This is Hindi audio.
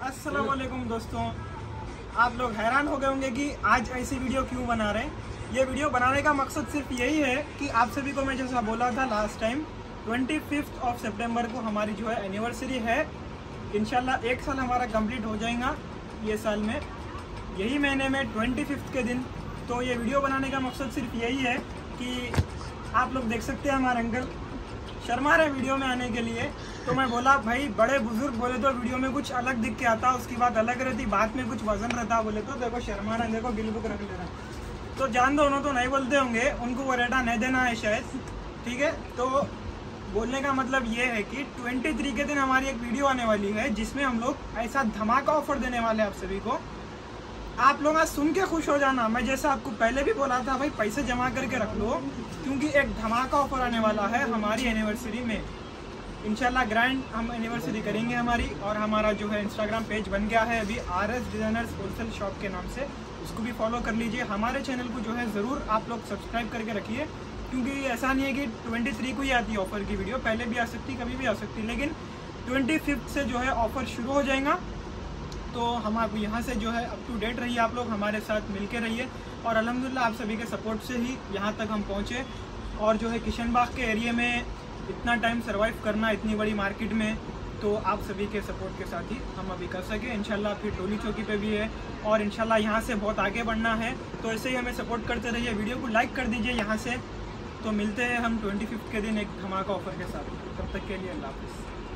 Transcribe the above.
वालेकुम दोस्तों। आप लोग हैरान हो गए होंगे कि आज ऐसी वीडियो क्यों बना रहे हैं? ये वीडियो बनाने का मकसद सिर्फ़ यही है कि आप सभी को मैं जैसा बोला था last time twenty fifth of September को हमारी जो है एनिवर्सरी है। इनशाला एक साल हमारा कंप्लीट हो जाएगा ये साल में। यही महीने में ट्वेंटी फिफ्थ के दिन। तो ये वीडियो बनाने का मकसद सिर्फ़ यही है कि आप लोग देख सकते हैं हमारे अंकल शर्मा रहे वीडियो में आने के लिए तो मैं बोला, भाई, बड़े बुज़ुर्ग बोले तो वीडियो में कुछ अलग दिख के आता, उसकी बात अलग रहती, बात में कुछ वज़न रहता बोले तो देखो शर्मा रहे, देखो बिल बुक रख लेना तो जान दो, उन्होंने तो नहीं बोलते होंगे, उनको वो रेटा नहीं देना है शायद, ठीक है? तो बोलने का मतलब ये है कि 23 के दिन हमारी एक वीडियो आने वाली है, जिसमें हम लोग ऐसा धमाका ऑफ़र देने वाले हैं आप सभी को आप लोग आज सुन के खुश हो जाना। मैं जैसा आपको पहले भी बोला था, भाई पैसे जमा करके रख लो, क्योंकि एक धमाका ऑफ़र आने वाला है हमारी एनिवर्सरी में। इनशाला ग्रैंड हम एनिवर्सरी करेंगे हमारी, और हमारा जो है इंस्टाग्राम पेज बन गया है अभी R S designers wholesale shop के नाम से। उसको भी फॉलो कर लीजिए। हमारे चैनल को जो है ज़रूर आप लोग सब्सक्राइब करके रखिए, क्योंकि ऐसा नहीं है कि ट्वेंटी थ्री को ही आती है ऑफ़र की वीडियो पहले भी आ सकती, कभी भी आ सकती, लेकिन ट्वेंटी फिफ्थ से जो है ऑफ़र शुरू हो जाएगा। तो हम आप यहाँ से जो है अप टू डेट रहिए आप लोग, हमारे साथ मिल के रहिए। और अलहमदिल्ला आप सभी के सपोर्ट से ही यहाँ तक हम पहुँचे। और जो है किशन बाग के एरिए में इतना टाइम सर्वाइव करना, इतनी बड़ी मार्केट में तो आप सभी के सपोर्ट के साथ ही हम अभी कर सकें। इनशाला फिर टोली चौकी पे भी है। और इनशाला यहाँ से बहुत आगे बढ़ना है। तो ऐसे ही हमें सपोर्ट करते रहिए। वीडियो को लाइक कर दीजिए यहाँ से। तो मिलते हैं हम ट्वेंटी के दिन एक धमाका ऑफ़र के साथ। तब तक के लिए अल्लाह हाफिज़।